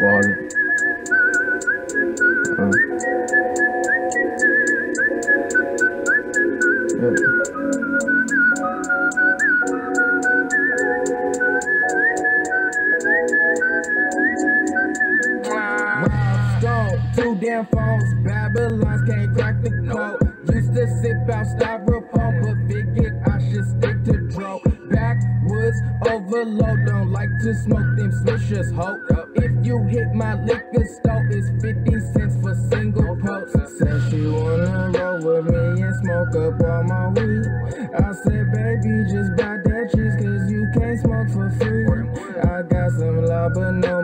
water. Uh, yeah. Damn phones, Babylons can't crack the code. Used to sip out, stop Overload, don't like to smoke them swishers, ho. If you hit my liquor store, it's 50 cents for single post. Said she wanna roll with me and smoke up all my weed. I said, baby, just buy that cheese, cause you can't smoke for free. I got some love, but no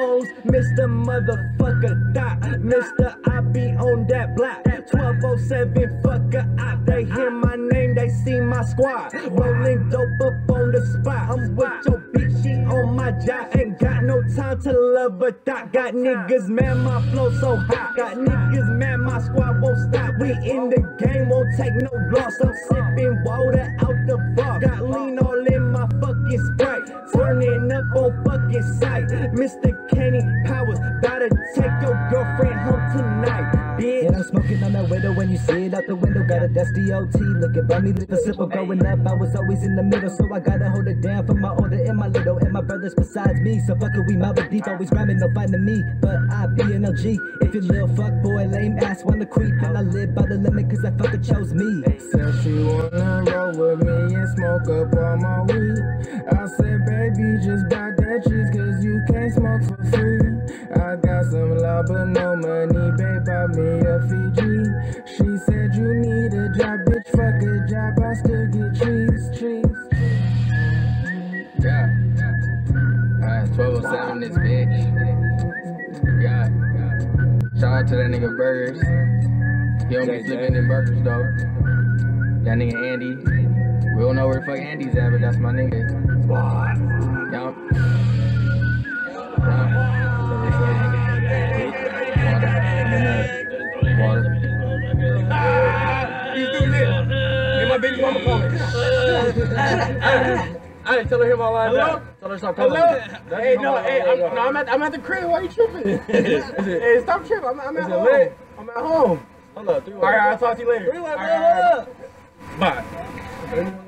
phones, Mr. Motherfucker Dot. Mr. I be on that block. 1207 fucker out. They hear my name, they see my squad. Rolling dope up on the spot. I'm with your bitch, she on my job. Ain't got no time to love a thought. Got niggas mad, my flow so hot. Got niggas mad, my squad won't stop. We in the game, won't take no loss. I'm sipping water out the vault. Got lean all in my fucking sprite. Turning up on fucking sight. Mr. Kenny Powers, about to take your girlfriend home tonight, bitch. And I'm smoking on that window when you see it out the window. Got a dusty OT looking by me, live a sipper growing up. I was always in the middle, so I gotta hold it down for my older and my little and my brothers besides me. So fuck it, we mob deep, always rhyming, no finding me. But I be an LG. If you little fuck boy, lame ass wanna creep, and I live by the limit cause that fucker chose me. Said she wanna roll with me and smoke up all my weed. Some love, but no money, babe, buy me a Fiji. She said, you need a job, bitch, fuck a job, I still get cheese, cheese. Yeah. Alright, 1207 this bitch. Yeah. Shout out to that nigga Burgers. He don't be flipping them burgers though. That nigga Andy. We don't know where the fuck Andy's at, but that's my nigga. Yup. Water. Hey, my baby mama calling. Hey, tell her him all line down. Tell her stop calling. Hello? Hey, no, hey, I'm, no, I'm at, I'm at the crib. Why are you tripping? hey, stop tripping. I'm, I'm at home. lit? I'm at home. Hold up, All right, I'll talk to you later. Three All right. Bye.